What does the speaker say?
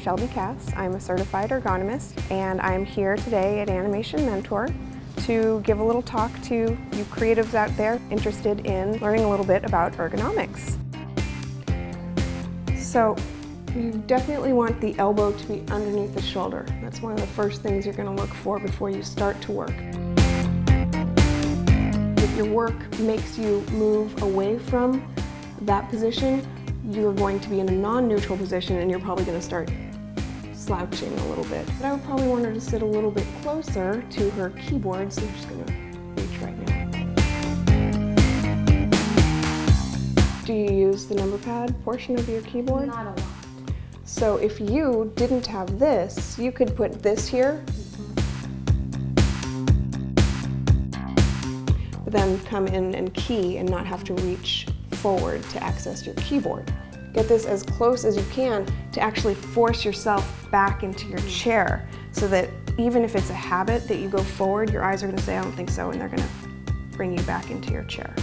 Shelby Cass. I'm a certified ergonomist and I'm here today at Animation Mentor to give a little talk to you creatives out there interested in learning a little bit about ergonomics. So you definitely want the elbow to be underneath the shoulder. That's one of the first things you're going to look for before you start to work. If your work makes you move away from that position, you're going to be in a non-neutral position and you're probably going to start slouching a little bit. But I would probably want her to sit a little bit closer to her keyboard, so I'm just going to reach right now. Do you use the number pad portion of your keyboard? Not a lot. So if you didn't have this, you could put this here, mm-hmm. but then come in and key and not have to reach forward to access your keyboard. Get this as close as you can to actually force yourself back into your chair so that even if it's a habit that you go forward, your eyes are gonna say, I don't think so, and they're gonna bring you back into your chair.